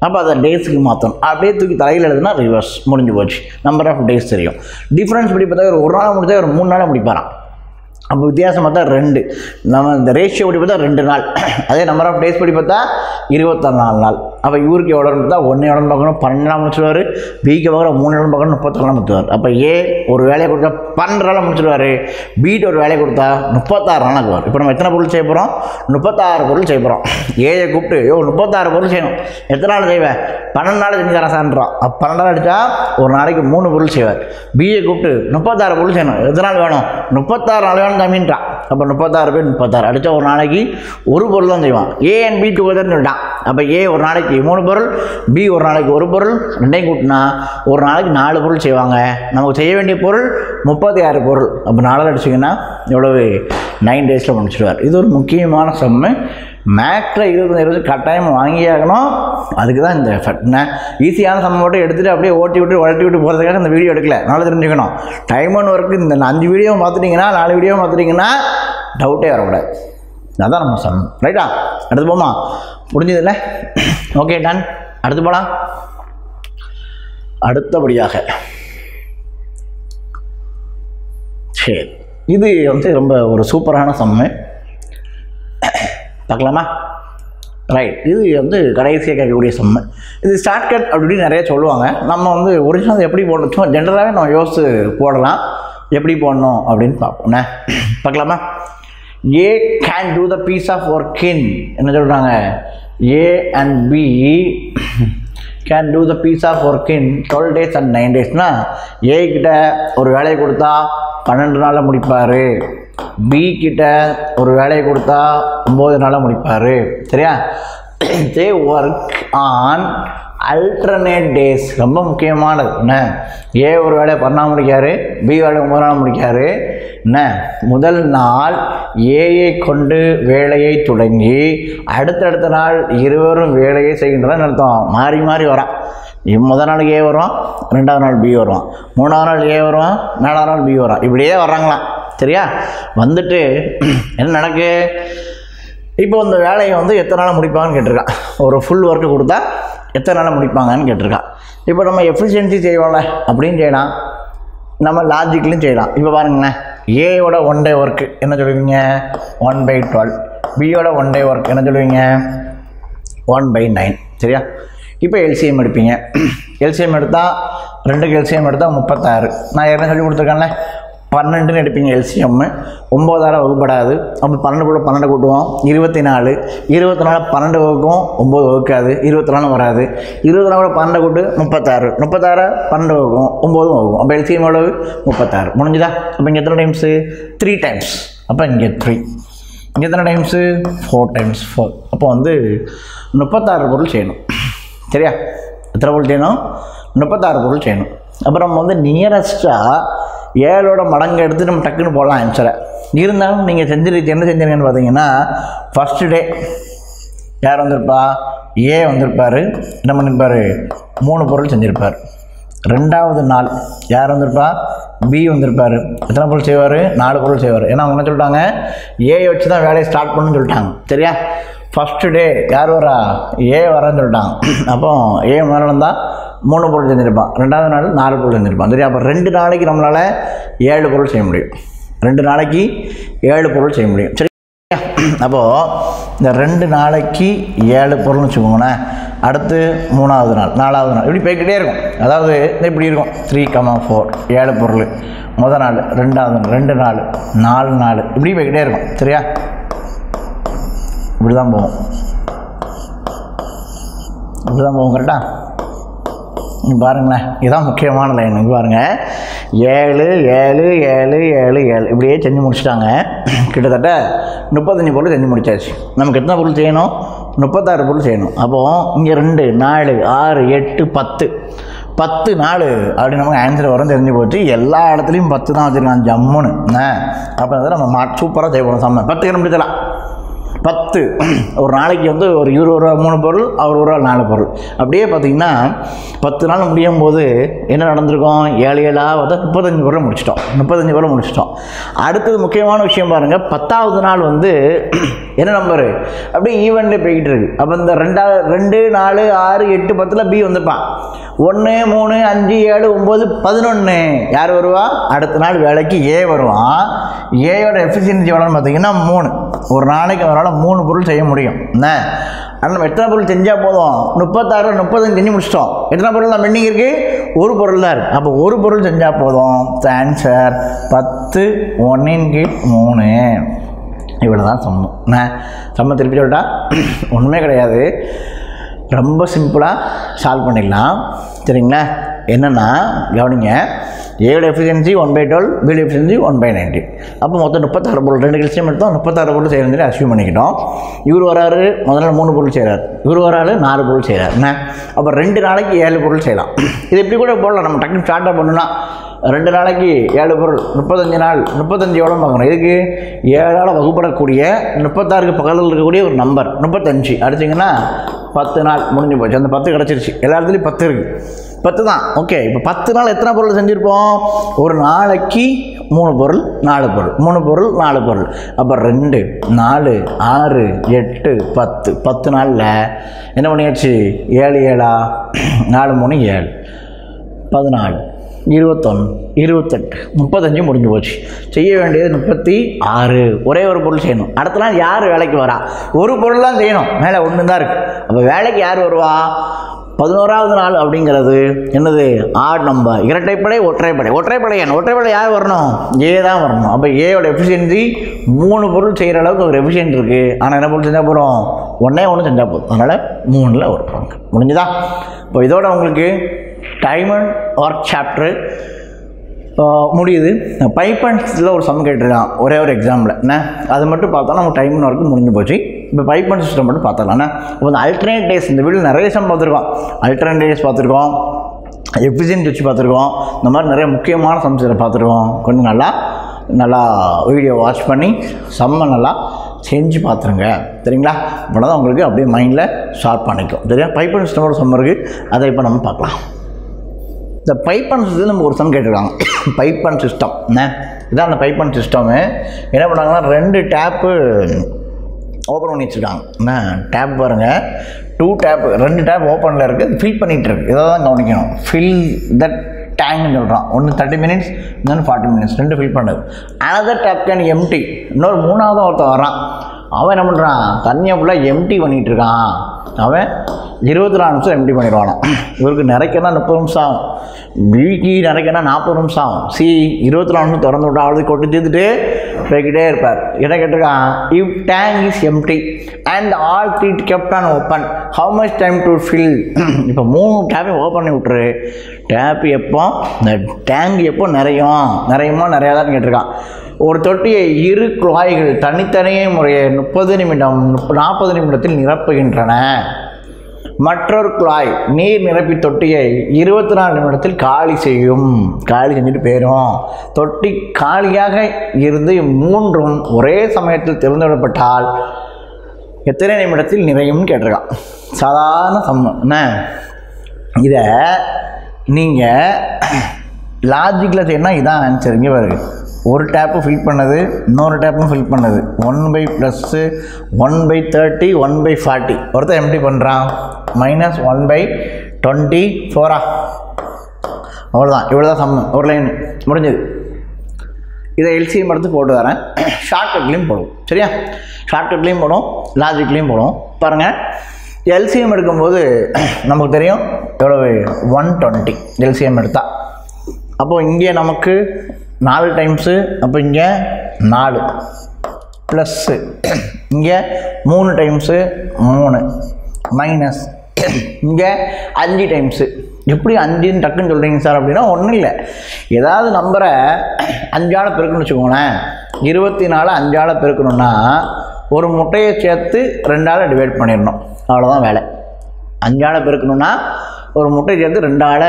அப்போ அதை டேஸுக்கு மாற்றணும் அப்படியே தூக்கி தலையில் எழுதுனா ரிவர்ஸ் முடிஞ்சு போச்சு. நம்பர் ஆஃப் டேஸ் தெரியும். டிஃப்ரென்ஸ் பிடி பார்த்தா ஒரு ஒரு நாள் முடிச்சா ஒரு மூணு நாள் முடிப்பாரான் அப்போ வித்தியாசம் பார்த்தா ரெண்டு. நம்ம இந்த ரேஷியோ படி பார்த்தா ரெண்டு நாள். *clears throat* அதே நம்பர் ஆஃப் டேஸ் படி பார்த்தா இருபத்தாறு நாலு நாள். அப்போ இவருக்கு எவ்வளோ இருந்தா ஒன்று எவ்வளோ பார்க்கணும் பன்னெண்டாம் நாள் முடிச்சிருவாரு பிக்கு பார்க்குற மூணு இடம் பார்க்கணும் முப்பத்தி முத்துவார் அப்போ ஏ ஒரு வேலையை கொடுத்தா பன்னெண்டு நாள் முடிச்சிடுவார் பிட்டு ஒரு வேலையை கொடுத்தா முப்பத்தாறு நாள் ஆகுவார் இப்போ நம்ம எத்தனை பொருள் செய்ய போகிறோம் முப்பத்தாறு பொருள் செய்ய போகிறோம் ஏயை கூப்பிட்டு ஐயோ முப்பத்தாறு பொருள் செய்யணும். எத்தனை நாள் செய்வேன் பன்னெண்டு நாள் செஞ்சு தரேன் அப்போ பன்னெண்டு நாள் அடித்தா ஒரு நாளைக்கு மூணு பொருள் செய்வார். பிஏ கூப்பிட்டு முப்பத்தாறு பொருள் செய்யணும். எத்தனை நாள் வேணும்? முப்பத்தாறு நாள் வேணும் தம்பின்றான். அப்போ முப்பத்தாறு பேர் முப்பத்தாறு. அடித்தா ஒரு நாளைக்கு ஒரு பொருள் தான் செய்வான். ஏ அண்ட் பி டூ சொல்லிட்டான். அப்போ ஏ ஒரு நாளைக்கு மூணு பொருள் பி ஒரு நாளைக்கு ஒரு பொருள் ரெண்டையும் கூட்டினா ஒரு நாளைக்கு நாலு பொருள் செய்வாங்க. நமக்கு செய்ய வேண்டிய பொருள் முப்பத்தி ஆறு பொருள். அப்போ நாளில் அடிச்சிங்கன்னா எவ்வளவு? நைன் டேஸில் முடிச்சிடுவார் இது ஒரு முக்கியமான சம்மு. மேக்ஸில் இருபது இருபது கட்டாயம் வாங்கி ஆகணும் அதுக்கு தான் இந்த எஃபர்ட் என்ன? ஈஸியான சம்ம மட்டும் எடுத்துகிட்டு அப்படியே ஓட்டி விட்டு வளர்த்தி விட்டு போகிறதுக்காக இந்த வீடியோ எடுக்கல. நல்லா தெரிஞ்சுக்கணும். டைம் ஒன் ஒர்க்கு இந்த அஞ்சு வீடியோ பார்த்துட்டிங்கன்னா நாலு வீடியோ பார்த்துட்டிங்கன்னா டவுட்டே வரக்கூடாது. அதான் நம்ம சம் ரைட்டா அடுத்து போமா? முடிஞ்சதில்ல? ஓகே டன் அடுத்து போலாம். அடுத்தபடியாக. சரி இது வந்து ரொம்ப ஒரு சூப்பரான சம்மை. பார்க்கலாமா? ரைட் இது வந்து கடைசியாக கேட்கக்கூடிய சம்மு. இது ஸ்டார்ட் கட் அப்படின்னு நிறைய சொல்லுவாங்க. நம்ம வந்து ஒரிஜினல் எப்படி போடணும்? சும்மா ஜென்ரலாகவே நம்ம யோசித்து போடலாம். எப்படி போடணும் அப்படின்னு பார்ப்போம். பார்க்கலாமா? A can do the piece of work in என்ன சொல்கிறாங்க A and B can do the piece of work in twelve days and nine டேஸ்னால் A கிட்ட ஒரு வேலையை கொடுத்தா பன்னெண்டு நாளில் முடிப்பார். பி கிட்ட ஒரு வேலையை கொடுத்தா ஒம்பது நாளில் முடிப்பார். சரியா? They work on alternate days ரொம்ப முக்கியமானது. என்ன? ஏ ஒரு வேலையை பண்ணால் முடிக்காரு பி வேலை மூணு நாள் முடிக்காரு. என்ன? முதல் நாள் ஏயை கொண்டு வேலையை தொடங்கி அடுத்தடுத்த நாள் இருவரும் வேலையை செய்கின்றதான் அர்த்தம் மாறி மாறி வரான். முதல் நாள் ஏ வரும் ரெண்டாவது நாள் பி வருவான் மூணாவது நாள் ஏ வருவான் நாலாவது நாள் பி வரும். இப்படியே வர்றாங்களாம். சரியா? வந்துட்டு என்ன நடக்கு? இப்போ இந்த வேலையை வந்து எத்தனை நாள் முடிப்பாங்கன்னு கேட்டிருக்கான். ஒரு ஃபுல் ஒர்க்கு கொடுத்தா எத்தனை நாள் முடிப்பாங்கன்னு கேட்டிருக்கான் இப்போ நம்ம எஃபிஷியன்சி செய்வோம்ல அப்படின்னு செய்யலாம் நம்ம லாஜிக்லையும் செய்யலாம் இப்போ பாருங்களேன் ஏயோட ஒன் டே ஒர்க்கு என்ன சொல்லுவீங்க? ஒன் பை டுவெல் பியோட ஒன் டே ஒர்க் என்ன சொல்லுவீங்க? ஒன் பை நைன் சரியா? இப்போ எல்சிஎம் எடுப்பீங்க. எல்சிஎம் எடுத்தால் ரெண்டுக்கு எல்சிஎம் எடுத்தால் முப்பத்தாறு. நான் ஏற்கனவே சொல்லி கொடுத்துருக்கேன்ல. பன்னெண்டுன்னு எடுப்பீங்க எல்சிஎம் ஒம்போதாயிரம் வகுப்படாது. அப்போ பன்னெண்டு கூட பன்னெண்டு கூட்டுவோம். இருபத்தி நாலு இருபத்தி நாலு பன்னெண்டு வகுக்கும் ஒம்பது வகுக்காது. இருபத்தி நாலு வராது. இருபத்தி நாலு கூட பன்னெண்டு கூட்டு முப்பத்தாறு. முப்பத்தாறு பன்னெண்டு வகுக்கும் ஒம்போதும் வகுக்கும். அப்போ எல்சிஎம் எவ்வளவு? முப்பத்தாறு. முடிஞ்சுதா? அப்போ இங்கே எத்தனை டைம்ஸு த்ரீ டைம்ஸ் அப்போ இங்கே த்ரீ இங்கே எத்தனை டைம்ஸு ஃபோர் டைம்ஸ் ஃபோர் அப்போ வந்து முப்பத்தாறு பொருள் செய்யணும். சரியா? எத்தனை பொருள் செய்யணும்? முப்பத்தாறு பொருள் செய்யணும். அப்புறம் வந்து நியரஸ்ட்டாக ஏழோட மடங்கு எடுத்து நம்ம டக்குன்னு போடலாம் ஆன்சரை இருந்தாலும் நீங்கள் செஞ்சிருக்க என்ன செஞ்சீங்கன்னு பார்த்தீங்கன்னா ஃபஸ்ட்டு டே யார் வந்திருப்பா? ஏ வந்திருப்பார். என்ன பண்ணியிருப்பார் மூணு பொருள் செஞ்சுருப்பார். ரெண்டாவது நாள் யார் வந்திருப்பா? பி வந்திருப்பார். எத்தனை பொருள் செய்வார்? நாலு பொருள் செய்வார். ஏன்னா அவங்க என்ன சொல்லிட்டாங்க? ஏ வச்சு தான் வேலையை ஸ்டார்ட் பண்ணுன்னு சொல்லிட்டாங்க. சரியா? ஃபஸ்ட்டு டே யார் வரா? ஏ வரேன்னு சொல்லிட்டாங்க. அப்போ ஏ முதல்ல தான் மூணு பொருள் செஞ்சுருப்பான். ரெண்டாவது நாள் நாலு பொருள் செஞ்சுருப்பான். சரியா? அப்போ ரெண்டு நாளைக்கு நம்மளால் ஏழு பொருள் செய்ய முடியும். ரெண்டு நாளைக்கு ஏழு பொருள் செய்ய முடியும். சரி அப்போது இந்த ரெண்டு நாளைக்கு ஏழு பொருள்னு வச்சுக்கோங்களேன். அடுத்து மூணாவது நாள் நாலாவது நாள். இப்படி போய்கிட்டே இருக்கும். அதாவது இப்படி இருக்கும். த்ரீ கமா ஃபோர் ஏழு பொருள். முதல் நாள் ரெண்டாவது நாள் ரெண்டு நாள் நாலு நாள். இப்படி போய்கிட்டே இருக்கும். சரியா? இப்படி தான் போகும். இப்படி தான் போகும் கரெக்டாக பாருங்களேன். இதுதான் முக்கியமான லைன் இங்கே பாருங்கள் ஏழு ஏழு ஏழு ஏழு ஏழு. இப்படியே செஞ்சு முடிச்சிட்டாங்க. கிட்டத்தட்ட முப்பத்தஞ்சு பொருள் செஞ்சு முடிச்சாச்சு. நமக்கு எத்தனை பொருள் செய்யணும்? முப்பத்தாறு பொருள் செய்யணும். அப்போது இங்கே ரெண்டு நாலு ஆறு எட்டு பத்து. பத்து நாள் அப்படி நமக்கு ஆன்சர் வரும் தெரிஞ்சு போச்சு. எல்லா இடத்துலையும் பத்து தான் வச்சுருக்கான் ஜம்முன்னு. என்ன அப்போ வந்து நம்ம மா சூப்பராக செய்யணும் செம்ம. பத்து கிலோ முடிச்சலாம் பத்து. ஒரு நாளைக்கு வந்து ஒரு இருபது ரூபா மூணு பொருள் அவர் ஒரு ரூபா நாலு பொருள். அப்படியே பார்த்தீங்கன்னா பத்து நாள் முடியும் போது என்ன நடந்திருக்கும்? ஏழு ஏழாக வந்து முப்பத்தஞ்சு பொருள் முடிச்சிட்டோம். முப்பத்தஞ்சு பொருள் முடிச்சிட்டோம். அடுத்தது முக்கியமான விஷயம் பாருங்கள் பத்தாவது நாள் வந்து *clears throat* என்ன நம்பரு அப்படியே ஈவெண்ட்டு போய்கிட்டு இருக்கு. அப்போ இந்த ரெண்டாவது ரெண்டு நாலு ஆறு எட்டு பத்தில் பி வந்திருப்பான். ஒன்று மூணு அஞ்சு ஏழு ஒம்பது பதினொன்று யார் வருவா? அடுத்த நாள் வேலைக்கு ஏ வருவான் ஏயோட எஃபிஷியன்சி எவ்வளோன்னு பார்த்தீங்கன்னா மூணு. ஒரு நாளைக்கு அவரால் மூணு பொருள் செய்ய முடியும். என்ன? ஆனால் நம்ம எத்தனை பொருள் செஞ்சால் போதும்? முப்பத்தாறு முப்பத்தஞ்சு செஞ்சு முடிச்சிட்டோம். எத்தனை பொருள் நம்ம பெண்டிங் இருக்குது ஒரு பொருள் தான் இருக்குது அப்போ ஒரு பொருள் செஞ்சால் போதும். ஆன்சர் பத்து ஒன்றின் கீழ் மூணு. இவ்வளோ தான் சம்மம் என்ன? சம்மம் திருப்பி சொல்லிட்டா ஒன்றுமே கிடையாது. ரொம்ப சிம்பிளாக சால்வ் பண்ணிடலாம். சரிங்களா? என்னென்னா கவனிங்க. ஏழு எஃபிஷியன்சி ஒன் பை டுவெல் பிடி எஃபிஷியன்சி ஒன் பை நைன்டி அப்போ மொத்தம் முப்பத்தாறு பொருள். ரெண்டு கழிச்சியம் எடுத்தோம் முப்பத்தாறு பொருள் செய்யணும் சொல்லி அசியூம் பண்ணிக்கிட்டோம். இவர் வராரு முதல்ல மூணு பொருள் செய்கிறார் இவர் வராரு நாலு பொருள் செய்கிறார் என்ன? அப்போ ரெண்டு நாளைக்கு ஏழு பொருள் செய்யலாம். இது இப்படி கூட போடலாம். நம்ம டக்குன்னு ஸ்டார்ட்டாக பண்ணணும்னா ரெண்டு நாளைக்கு ஏழு பொருள் முப்பத்தஞ்சு நாள் முப்பத்தஞ்சு எவ்வளோ பார்க்கணும் இதுக்கு ஏழால் வகுப்படக்கூடிய முப்பத்தாறுக்கு பக்கத்தில் இருக்கக்கூடிய ஒரு நம்பர் முப்பத்தஞ்சு. அடிச்சிங்கன்னா பத்து நாள் முடிஞ்சு போச்சு. அந்த பத்து கிடச்சிருச்சு. எல்லா இடத்துலையும் பத்து இருக்குது பத்து தான். ஓகே இப்போ பத்து நாள் எத்தனை பொருள் செஞ்சுருப்போம்? ஒரு நாளைக்கு மூணு பொருள் நாலு பொருள். மூணு பொருள் நாலு பொருள். அப்போ ரெண்டு நாலு ஆறு எட்டு பத்து. பத்து நாளில் என்ன பண்ணியாச்சு? ஏழு ஏழா? நாலு மூணு ஏழு. பதினாலு. இருபத்தொன்று இருபத்தெட்டு முப்பத்தஞ்சு முடிஞ்சு போச்சு. செய்ய வேண்டியது முப்பத்தி ஆறு ஒரே ஒரு பொருள் செய்யணும். அடுத்த நாள் யார் வேலைக்கு வரா? ஒரு பொருள் தான் செய்யணும். மேலே ஒன்று தான் இருக்குது அப்போ வேலைக்கு யார் வருவா? பதினோராவது நாள் அப்படிங்கிறது என்னது? ஆட் நம்ப இரட்டைப்படை ஒற்றைப்படை. ஒற்றைப்படை என்ன? ஒற்றைப்படை யார் வரணும்? ஏ தான் வரணும். அப்போ ஏயோட எஃபிஷியன்சி மூணு பொருள் செய்கிற அளவுக்கு ஒரு எஃபிஷியன்ட் இருக்குது ஆனால் என்ன பொருள் செஞ்சால் போகிறோம் ஒன்றே ஒன்று செஞ்சால் போதும். அதனால் மூணில் ஒரு பங்கு முடிஞ்சுதா? இப்போ இதோட உங்களுக்கு டைமண்ட் ஒர்க் சாப்டரு. முடியுது. பைப் அண்ட் ஒரு சம் கேட்டிருக்கான். ஒரே ஒரு எக்ஸாம்பிள் என்ன? அது மட்டும் பார்த்தா நம்ம டைம் ஒர்க்கு முடிஞ்சு போச்சு. இப்போ பைப் அண்ட் சிஸ்டம் மட்டும் பார்த்தலாம் இப்போ இந்த அல்டர்னேட் டேஸ் இந்த வீடியோ நிறைய சம் பார்த்துருக்கோம். அல்டர்னேட் டேஸ் பார்த்துருக்கோம். எஃபிஷியன்ட் வச்சு பார்த்துருக்கோம். இந்த மாதிரி நிறைய முக்கியமான சம்ஸ் பார்த்துருக்கோம். கொஞ்சம் நல்லா நல்லா வீடியோ வாட்ச் பண்ணி செம்ம நல்லா செஞ்சு பார்த்துருங்க. சரிங்களா? இப்போனா தான் உங்களுக்கு அப்படியே மைண்டில் ஷார்ப் பண்ணிக்கும். சரியா? பைப் அண்ட் சிஸ்டமோட சம் இருக்குது அதை இப்போ நம்ம பார்க்கலாம். இந்த பைப் அண்ட் சிஸ்டம் நம்ம ஒரு சம் கேட்டிருக்காங்க. பைப் அண்ட் சிஸ்டம் என்ன? இதான் அந்த பைப் அண்ட் சிஸ்டமு என்ன பண்ணாங்கன்னா ரெண்டு டேப்பு ஓப்பன் பண்ணி வச்சுருக்காங்க. என்ன? டேப் பாருங்கள் டூ டேப் ரெண்டு டேப் ஓப்பனில் இருக்குது ஃபில் பண்ணிகிட்டு இருக்கு. இதை தான் கவனிக்கணும். ஃபில் தட் டேங்க்னு சொல்கிறான் ஒன்று தேர்ட்டி மினிட்ஸ் இன்னொன்று ஃபார்ட்டி மினிட்ஸ் ரெண்டு ஃபில் பண்ணுது அனதர் டேப் கேன் எம்டி இன்னொரு மூணாவது ஒருத்தன் வரான் அவன் என்ன பண்ணுறான் தண்ணியை ஃபுல்லாக எம்டி பண்ணிகிட்டு இருக்கான். அவன் இருபத்தி நாலு நிமிஷம் எம்டி பண்ணிடுவானான் இவருக்கு நிறைக்கனா முப்பது நிமிஷம் ஆகும். பிகி நிறைக்கனா நாற்பது நிமிஷம் ஆகும். சி இருபத்தி நாலு நிமிஷம் திறந்து விட்டா அழுது கொட்டு தீர்த்துட்டு போய்கிட்டே இருப்பார். என்ன கேட்டிருக்கான்? If tank is empty and all three kept on open how much time to fill இப்போ மூணு டேப்பையும் ஓப்பன் பண்ணி விட்டுரு. டேப் எப்போ? இந்த டேங்க் எப்போ நிறையும்? நிறையுமா? நிறையாதான்னு கேட்டிருக்கான். ஒரு தொட்டியை இரு குழாய்கள் தனித்தனியே முறையே முப்பது நிமிடம் நாற்பது நிமிடத்தில் நிரப்புகின்றன. மற்றொரு குழாய் நீர் நிரப்பி தொட்டியை இருபத்தி நாலு நிமிடத்தில் காலி செய்யும். காலி செஞ்சுட்டு போயிடும் தொட்டி காலியாக இருந்து மூன்றும் ஒரே சமயத்தில் திறந்துவிடப்பட்டால் எத்தனை நிமிடத்தில் நிறையும்னு கேட்டிருக்கான். சாதாரண சம்மம் என்ன? இதை நீங்கள் லாஜிக்கில் செய்யணும் இதான் ஆன்சர் இங்கே பாருங்க. ஒரு டேப்பு ஃபில் பண்ணது இன்னொரு டேப்பும் ஃபில் பண்ணது. One by plus one by thirty one by forty ஒருத்தர் எப்படி பண்ணுறான் மைனஸ் ஒன் பை டுவெண்ட்டி ஃபோரா அவ்வளோதான் இவ்வளோ தான் சம்ம ஒரு லைன் முடிஞ்சது. இதை எல்சிஎம் எடுத்து போட்டு தரேன் ஷார்ட்கட்லேயும் போடுவோம். சரியா? ஷார்ட்கட்லேயும் போடும் லாஜிக்லேயும் போடும் பாருங்கள் எல்சிஎம் எடுக்கும்போது நமக்கு தெரியும். எவ்வளோ ஒன் டுவெண்ட்டி எல்சிஎம் எடுத்தால் அப்போது இங்கே நமக்கு நாலு டைம்ஸு அப்போ இங்கே நாலு. ப்ளஸ்ஸு இங்கே மூணு டைம்ஸு மூணு. மைனஸ் இங்கே அஞ்சு டைம்ஸு எப்படி அஞ்சுன்னு டக்குன்னு சொல்கிறீங்க சார் அப்படின்னா ஒன்றும் இல்லை. ஏதாவது நம்பரை அஞ்சால் பெருக்கணும்னு வச்சுக்கோங்களேன். இருபத்தி நாலு அஞ்சால் பெருக்கணும்னா ஒரு முட்டையை சேர்த்து ரெண்டால் டிவைட் பண்ணிடணும். அவ்வளோதான் வேலை. அஞ்சால் பெருக்கணும்னா ஒரு முட்டை சேர்த்து ரெண்டால்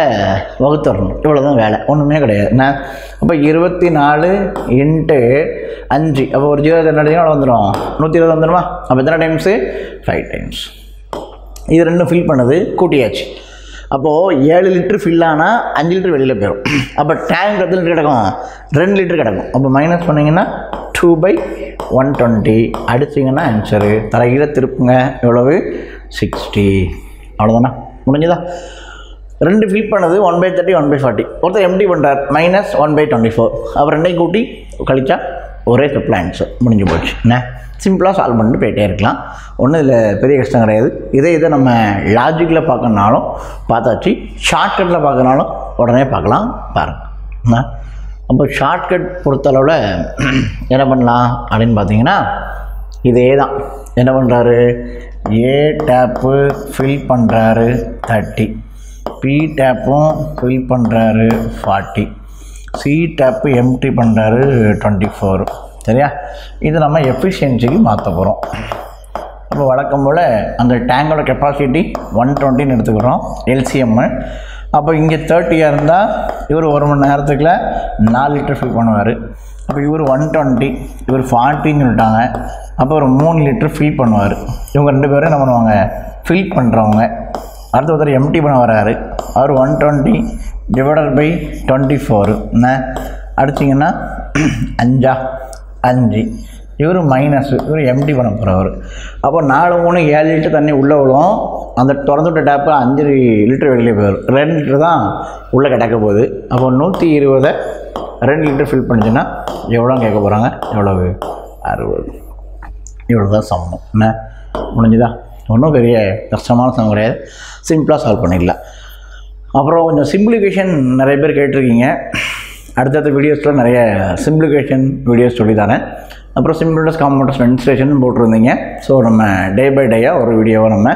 வகுத்தரணும் இவ்வளோ தான் வேலை. ஒன்றுமே கிடையாது. என்ன? அப்போ இருபத்தி நாலு இன்ட்டு அஞ்சு. அப்போ ஒரு ஜீரோ ரெண்டு அவ்வளோ வந்துடும் நூற்றி இருபது வந்துடுமா அப்போ எத்தனை டைம்ஸு ஃபைவ் டைம்ஸ் இது ரெண்டும் ஃபில் பண்ணது கூட்டியாச்சு. அப்போது ஏழு லிட்டரு ஃபில் ஆனால் அஞ்சு லிட்டர் வெளியில் போயிடும் அப்போ டேங்க் எத்தனை லிட்டர் கிடக்கும்? ரெண்டு லிட்டர் கிடக்கும். அப்போ மைனஸ் பண்ணிங்கன்னா டூ பை ஒன் டுவெண்ட்டி அடிச்சிங்கன்னா ஆன்சரு தலைகீழே திருப்புங்க. எவ்வளவு? சிக்ஸ்டி அவ்வளோதானா முடிஞ்சுதா ரெண்டு ஃபில் பண்ணது one by thirty one by forty ஒருத்தர் எம்டி பண்ணுறார் minus one by twenty four அவர் ரெண்டையும் கூட்டி கழிச்சா ஒரே ஸ்டெப்பில் ஆன்சர் முடிஞ்சு போச்சு. என்ன? சிம்பிளாக சால்வ் பண்ணிட்டு போயிட்டே இருக்கலாம். ஒன்றும் இதில் பெரிய கஷ்டம் கிடையாது. இதே இதை நம்ம லாஜிக்கில் பார்க்கணுனாலும் பார்த்தாச்சு. ஷார்ட்கட்டில் பார்க்கணுனாலும் உடனே பார்க்கலாம். பாருங்கள் என்ன? அப்போ ஷார்ட்கட் பொறுத்தளவில் *clears throat* என்ன பண்ணலாம்? அப்படின்னு பார்த்தீங்கன்னா இதே தான் என்ன பண்ணுறாரு ஏ டேப்பு ஃபில் பண்ணுறாரு தேர்ட்டி பி டேப்பும் ஃபில் பண்ணுறாரு ஃபார்ட்டி சி டேப்பு எம்டி பண்ணுறாரு டுவெண்ட்டி ஃபோர் சரியா? இது நம்ம எஃபிஷியன்சிக்கு மாற்ற போகிறோம் அப்போ வழக்கம் போல் அந்த டேங்கோட கெப்பாசிட்டி ஒன் டுவெண்ட்டின்னு எடுத்துக்கிறோம் எல்சிஎம்மு அப்போ இங்கே தேர்ட்டியாக இருந்தால் இவர் ஒரு மணி நேரத்துக்குள்ள நாலு லிட்டர் ஃபில் பண்ணுவார். அப்போ இவர் ஒன் டுவெண்ட்டி இவர் ஃபார்ட்டின்னு சொல்லிட்டாங்க. அப்போ ஒரு மூணு லிட்டர் ஃபில் பண்ணுவார். இவங்க ரெண்டு பேரும் என்ன பண்ணுவாங்க? ஃபில் பண்ணுறவங்க அடுத்த ஒருத்தர் எம்டி பண்ண வராரு அவர் one twenty divided by twenty four என்ன? அடிச்சிங்கன்னா *clears throat* அஞ்சா? அஞ்சு. இவர் மைனஸ் இவர் எம்டி பண்ண போகிறவர் அப்போ நாலு மூணு ஏழு லிட்டர் தண்ணி உள்ளே விழும் அந்த திறந்து விட்ட டேப்பு அஞ்சு லிட்டர் வெளியே போயிடும். ரெண்டு லிட்டர் தான் உள்ளே கிடக்க போகுது. அப்போ நூற்றி இருபதை ரெண்டு லிட்டர் ஃபில் பண்ணிச்சுன்னா எவ்வளோ கேட்க போகிறாங்க எவ்வளவு? அறுபது. இவ்வளோ தான் சமம். என்ன? முடிஞ்சுதா? ஒன்றும் பெரிய கஷ்டமான சமம் கிடையாது. சிம்பிளாக சால்வ் பண்ணிடலாம். அப்புறம் கொஞ்சம் சிம்பிளிஃபிகேஷன் நிறைய பேர் கேட்டிருக்கீங்க. அடுத்தடுத்த வீடியோஸில் நிறைய சிம்பிளிஃபிகேஷன் வீடியோஸ் சொல்லி தரேன் அப்புறம் சிம்பிளஸ் காம்பவுண்டர்ஸ் மென்ஸ்ட்ரேஷன் போட்டிருந்தீங்க. ஸோ நம்ம டே பை டேயாக ஒரு வீடியோவை நம்ம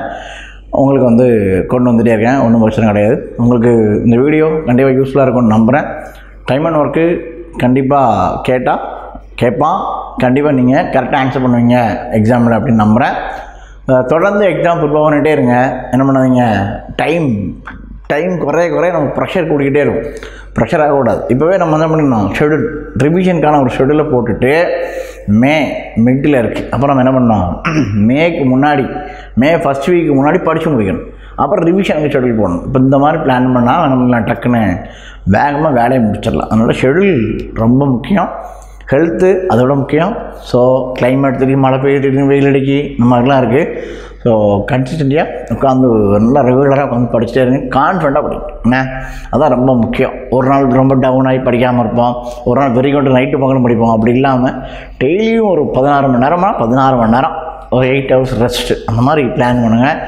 உங்களுக்கு வந்து கொண்டு வந்துட்டே இருக்கேன். ஒன்றும் பிரச்சனை கிடையாது. உங்களுக்கு இந்த வீடியோ கண்டிப்பாக யூஸ்ஃபுல்லாக இருக்கும்னு நம்புகிறேன் டைம் அண்ட் ஒர்க்கு கண்டிப்பாக கேட்டால் கேட்பான் கண்டிப்பாக நீங்கள் கரெக்டாக ஆன்சர் பண்ணுவீங்க எக்ஸாமில் அப்படின்னு நம்புகிறேன் தொடர்ந்து எக்ஸாம் ப்ரிப்பேர் பண்ணிகிட்டே இருங்க. என்ன பண்ணாதீங்க டைம் டைம் குறைய குறைய நம்ம ப்ரெஷர் கூட்டிக்கிட்டே இருக்கும். ப்ரெஷர் ஆகக்கூடாது இப்போவே நம்ம என்ன பண்ணிடணும்? ஷெடியூல் ரிவிஷனுக்கான ஒரு ஷெடியூலை போட்டுட்டு மே மிட்டில் இருக்குது அப்புறம் நம்ம என்ன பண்ணோம் மேக்கு *clears throat* முன்னாடி மே ஃபஸ்ட் வீக்கு முன்னாடி படித்து முடிக்கணும். அப்புறம் ரிவிஷனுக்கு ஷெடியூல் போடணும். இப்போ இந்த மாதிரி பிளான் பண்ணால் நம்ம டக்குன்னு வேகமாக வேலையை முடிச்சிடலாம். அதனால் ஷெடியூல் ரொம்ப முக்கியம். ஹெல்த்து அதோட முக்கியம். ஸோ கிளைமேட் தெரியும் மழை பெய்ய திடீர்னு வெயில் அடிக்கி இந்த மாதிரிலாம் இருக்குது ஸோ கன்சிஸ்டன்டியாக உட்காந்து நல்லா ரெகுலராக உட்காந்து படிச்சுட்டே இருங்க. கான்ஃபிடண்ட்டாக படிக்கும் என்ன? அதான் ரொம்ப முக்கியம். ஒரு நாள் ரொம்ப டவுன் ஆகி படிக்காமல் இருப்போம். ஒரு நாள் வெறி கொண்டு நைட்டு பக்கம் படிப்போம். அப்படி இல்லாமல் டெய்லியும் ஒரு பதினாறு மணி நேரமாக பதினாறு மணி நேரம். ஒரு எயிட் ஹவர்ஸ் ரெஸ்ட்டு அந்த மாதிரி பிளான் பண்ணுங்கள்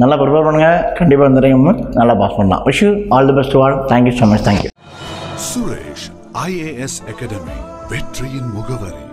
நல்லா ப்ரிப்பேர் பண்ணுங்கள் கண்டிப்பாக இந்த டைம் நல்லா பாஸ் பண்ணலாம். Wish you all the best all thank you so much thank you Suresh IAS academy வெற்றியின் முகவரி.